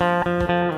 Música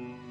Música